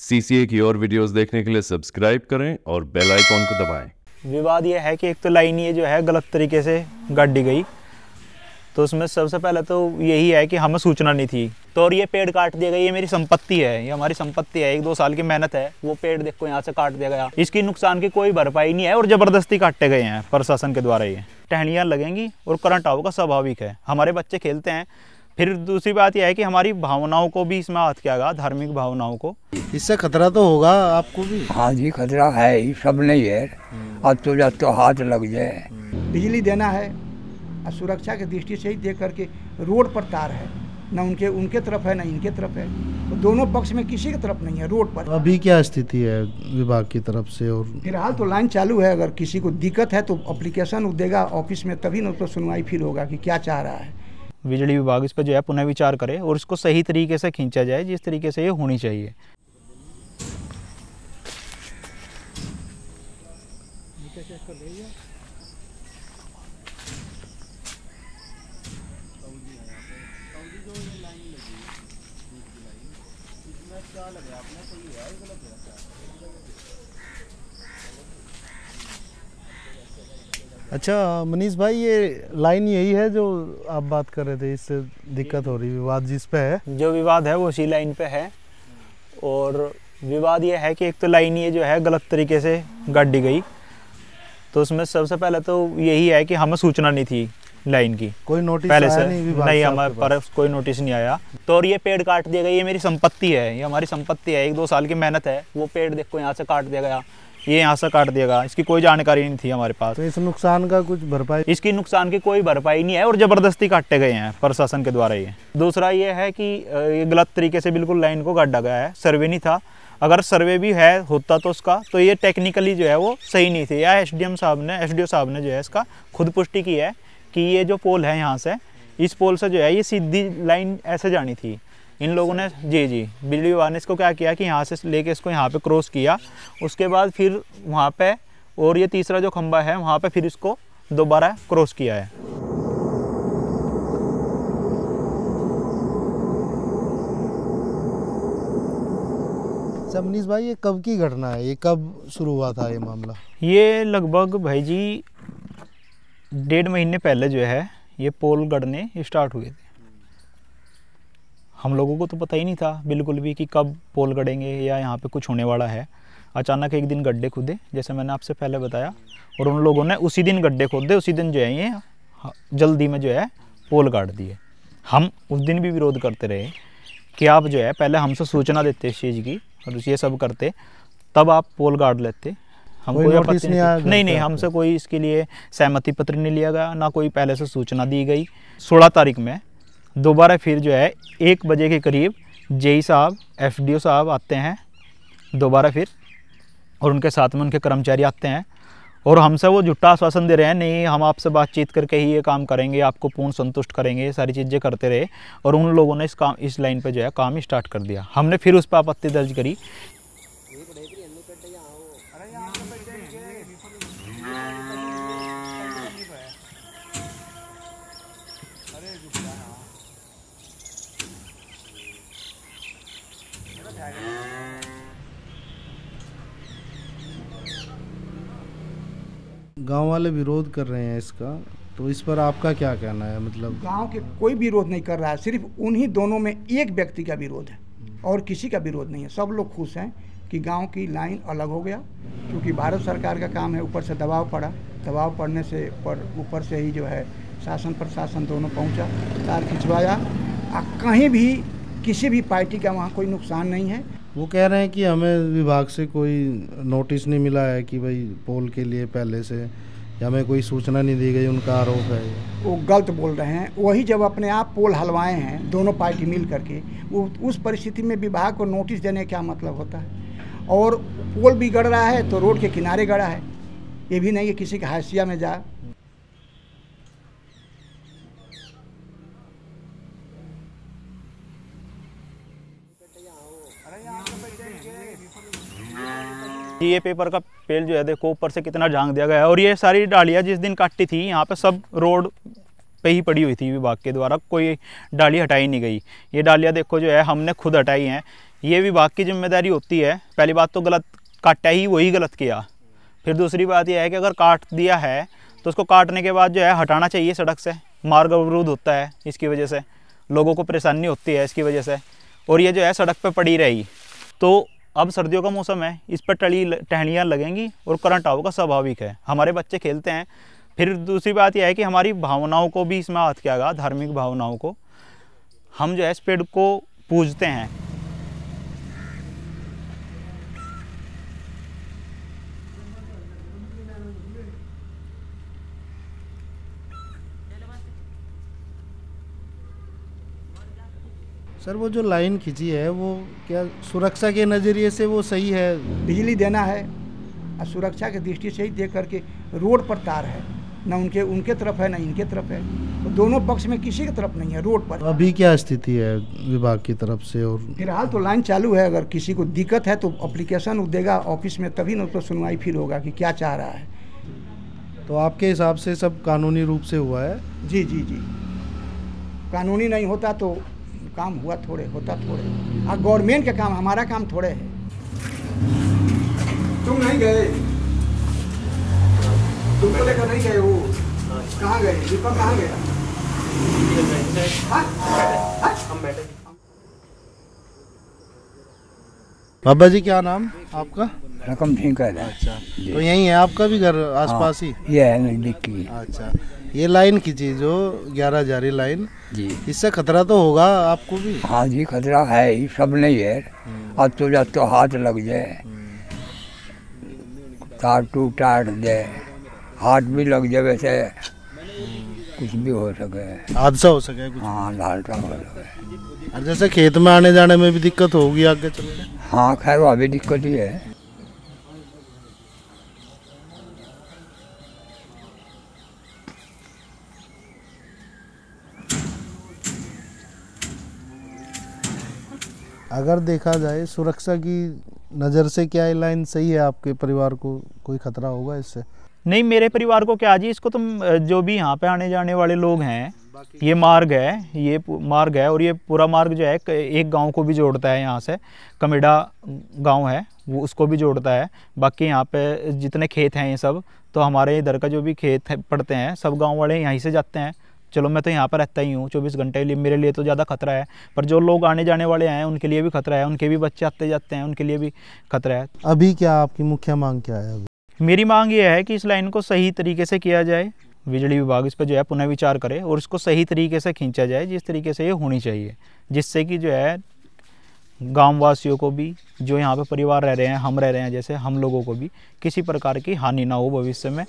CCA की और videos देखने के लिए सब्सक्राइब करें और बेल आइकॉन को दबाएँ। विवाद ये है कि एक तो लाइन ये जो है गलत तरीके से गाड़ी गई। तो उसमें सबसे पहले तो यही है कि हमें सूचना नहीं थी। तो और ये पेड़ काट दिया गया, ये मेरी संपत्ति है, ये हमारी संपत्ति है, एक दो साल की मेहनत है, वो पेड़ देखो यहाँ से काट दिया गया। इसकी नुकसान की कोई भरपाई नहीं है और ज़बरदस्ती काटे गए हैं प्रशासन के द्वारा ये। टहनियाँ लगेंगी और करंट आओगा स्वाभाविक है। हमारे बच्चे खेलते हैं फिर दूसरी बात यह है कि हमारी भावनाओं को भी इसमें हाथ किया गया धार्मिक भावनाओं को। इससे खतरा तो होगा आपको भी। हाँ जी खतरा है ही सब नहीं है। अब तो जब तो हाथ लग जाए। बिजली देना है और सुरक्षा की दृष्टि से ही देख करके रोड पर तार है। न उनके उनके तरफ़ है न इनके तरफ़ है। तो दोनों पक्ष में किसी की तरफ़ नहीं है रोड पर। अभी क्या स्थिति है विभाग की तरफ़ से और फ़िलहाल तो लाइन चालू है। अगर किसी को दिक्कत है तो अप्लीकेशन देगा ऑफ़िस में तभी ना तो सुनवाई फिर होगा कि क्या चाह रहा है। बिजली विभाग इस पर जो है पुनः विचार करे और इसको सही तरीके से खींचा जाए, जिस तरीके से ये होनी चाहिए। अच्छा मनीष भाई ये लाइन यही है जो आप बात कर रहे थे इससे दिक्कत हो रही विवाद जिस पे है। जो विवाद है वो उसी लाइन पे है। और विवाद ये है कि एक तो लाइन ये जो है गलत तरीके से गाड़ी गई। तो उसमें सबसे पहले तो यही है कि हमें सूचना नहीं थी लाइन की। कोई नोटिस पहले से नहीं नहीं हमारे पर कोई नोटिस नहीं आया। तो और ये पेड़ काट दिया गया ये मेरी संपत्ति है ये हमारी संपत्ति है एक दो साल की मेहनत है वो पेड़ देखो यहाँ से काट दिया गया। ये यहाँ से काट दिया गया। इसकी कोई जानकारी नहीं थी हमारे पास। तो इस नुकसान का कुछ भरपाई इसकी नुकसान की कोई भरपाई नहीं है और ज़बरदस्ती काटे गए हैं प्रशासन के द्वारा ये। दूसरा ये है कि ये गलत तरीके से बिल्कुल लाइन को काटा गया है। सर्वे नहीं था। अगर सर्वे भी है होता तो उसका। तो ये टेक्निकली जो है वो सही नहीं थी। या एसडीएम साहब ने एसडीओ साहब ने जो है इसका खुद पुष्टि की है कि ये जो पोल है यहाँ से इस पोल से जो है ये सीधी लाइन ऐसे जानी थी। इन लोगों ने जी जी बिजली विभाग ने इसको क्या किया कि यहाँ से लेके इसको यहाँ पे क्रॉस किया उसके बाद फिर वहाँ पे और ये तीसरा जो खंबा है वहाँ पे फिर इसको दोबारा क्रॉस किया है। अच्छा मनीष भाई ये कब की घटना है? ये कब शुरू हुआ था ये मामला? ये लगभग भाई जी डेढ़ महीने पहले जो है ये पोल गढ़ने स्टार्ट हुए थे। हम लोगों को तो पता ही नहीं था बिल्कुल भी कि कब पोल गढ़ेंगे या यहाँ पे कुछ होने वाला है। अचानक एक दिन गड्ढे खुदे जैसे मैंने आपसे पहले बताया और उन लोगों ने उसी दिन गड्ढे खोदे उसी दिन जो है ये जल्दी में जो है पोल गाड़ दिए। हम उस दिन भी विरोध करते रहे कि आप जो है पहले हमसे सूचना देते इस चीज़ की और ये सब करते तब आप पोल गाड़ लेते। हम कोई कोई नोटिस आपत्ति नहीं नहीं नहीं हमसे कोई इसके लिए सहमति पत्र नहीं लिया गया ना कोई पहले से सूचना दी गई। सोलह तारीख में दोबारा फिर जो है, एक बजे के करीब जेई साहब, एफडीओ साहब आते हैं, दोबारा फिर, और उनके साथ में उनके कर्मचारी आते हैं, और हमसे वो झुट्टा आश्वासन दे रहे हैं, नहीं, हम आपसे बातचीत करके ही ये काम करेंगे, आपको पूर्ण संतुष्ट करेंगे, ये सारी चीज़ें करते रहे, और उन लोगों ने इस काम, इस लाइन पे जो है, काम स्टार्ट कर दिया। हमने फिर उस पर आपत्ति दर्ज करी गाँव वाले विरोध कर रहे हैं इसका तो इस पर आपका क्या कहना है? मतलब गाँव के कोई विरोध नहीं कर रहा है सिर्फ़ उन्हीं दोनों में एक व्यक्ति का विरोध है और किसी का विरोध नहीं है। सब लोग खुश हैं कि गाँव की लाइन अलग हो गया क्योंकि भारत सरकार का काम है ऊपर से दबाव पड़ा। दबाव पड़ने से पर ऊपर से ही जो है शासन प्रशासन दोनों पहुँचा तार खिंचवाया। आ कहीं भी किसी भी पार्टी का वहाँ कोई नुकसान नहीं है। वो कह रहे हैं कि हमें विभाग से कोई नोटिस नहीं मिला है कि भाई पोल के लिए पहले से या हमें कोई सूचना नहीं दी गई, उनका आरोप है। वो गलत बोल रहे हैं। वही जब अपने आप पोल हलवाए हैं, दोनों पार्टी मिल करके, वो उस परिस्थिति में विभाग को नोटिस देने क्या मतलब होता है? और पोल भी गड़ रहा है तो रोड के किनारे गड़ा है। ये भी नहीं है किसी के हाशिया में जा ये पेपर का पेल जो है, देखो, ऊपर से कितना झाँक दिया गया है। और ये सारी डालियाँ जिस दिन काटी थी, यहाँ पे सब रोड पे ही पड़ी हुई थी विभाग के द्वारा। कोई डाली हटाई नहीं गई। ये डालियाँ देखो जो है, हमने खुद हटाई हैं। ये विभाग की ज़िम्मेदारी होती है, पहली बात तो गलत काटा ही वही गलत किया। फिर दूसरी बात यह है कि अगर काट दिया है तो उसको काटने के बाद जो है, हटाना चाहिए सड़क से। मार्ग अवरोध होता है इसकी वजह से। लोगों को परेशानी होती है इसकी वजह से। और ये जो है, सड़क पर पड़ी रही। तो अब सर्दियों का मौसम है, इस पर टली टहनियाँ लगेंगी और करंट आओगा स्वाभाविक है। हमारे बच्चे खेलते हैं। फिर दूसरी बात यह है कि हमारी भावनाओं को भी इसमें हाथ किया गया, धार्मिक भावनाओं को। हम जो है इस पेड़ को पूजते हैं। सर वो जो लाइन खींची है वो क्या सुरक्षा के नज़रिए से वो सही है? बिजली देना है और सुरक्षा की दृष्टि से ही देख करके रोड पर तार है। ना उनके उनके तरफ़ है ना इनके तरफ़ है। तो दोनों पक्ष में किसी की तरफ़ नहीं है रोड पर। अभी क्या स्थिति है विभाग की तरफ़ से और फ़िलहाल तो लाइन चालू है अगर किसी को दिक्कत है तो अप्लीकेशन देगा ऑफ़िस में तभी ना उसको सुनवाई फिर होगा कि क्या चाह रहा है। तो आपके हिसाब से सब कानूनी रूप से हुआ है? जी जी जी। कानूनी नहीं होता तो काम हुआ थोड़े होता थोड़े। और गवर्नमेंट का काम हमारा काम थोड़े है। तुम नहीं गए? तुमको लेकर नहीं गए वो? कहाँ गए? दीपक कहाँ गया? हाँ? हाँ? बाबा जी क्या नाम आपका? रकम ठीक है। अच्छा तो यही है आपका भी घर आसपास ही ये है नज़दीक की। अच्छा ये लाइन की खींची जो ग्यारह जारी लाइन। जी। इससे खतरा तो होगा आपको भी। हाँ जी खतरा है ही सब नहीं है। अब तो जब तो हाथ लग जाए तार टूट टाट जाए हाथ भी लग जाए वैसे। कुछ भी हो सके। हादसा हो सके कुछ। हाँ लालटा हो सके। और जैसे खेत में आने जाने में भी दिक्कत होगी आगे चल के हाँ खैर अभी दिक्कत ही है। अगर देखा जाए, सुरक्षा की नज़र से क्या ये लाइन सही है आपके परिवार को? कोई खतरा होगा इससे? नहीं, मेरे परिवार को क्या जी, इसको तुम जो भी यहाँ पे आने जाने वाले लोग हैं, ये मार्ग है, ये मार्ग है और ये पूरा मार्ग जो है एक गाँव को भी जोड़ता है यहाँ से। कमेडा गाँव है, वो उसको भी जोड़ता है। बाकी यहाँ पे जितने खेत हैं ये सब तो हमारे इधर का जो भी खेत पड़ते हैं, सब गाँव वाले यहीं से जाते हैं। चलो मैं तो यहाँ पर रहता ही हूँ चौबीस घंटे लिए मेरे लिए तो ज़्यादा खतरा है। पर जो लोग आने जाने वाले हैं उनके लिए भी खतरा है उनके भी बच्चे आते जाते हैं उनके लिए भी खतरा है। अभी क्या आपकी मुख्य मांग क्या है अभी? मेरी मांग ये है कि इस लाइन को सही तरीके से किया जाए बिजली विभाग इस पर जो है पुनः विचार करे और इसको सही तरीके से खींचा जाए जिस तरीके से ये होनी चाहिए जिससे कि जो है गाँव वासियों को भी जो यहाँ पे परिवार रह रहे हैं हम रह रहे हैं जैसे हम लोगों को भी किसी प्रकार की हानि ना हो भविष्य में।